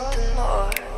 something more.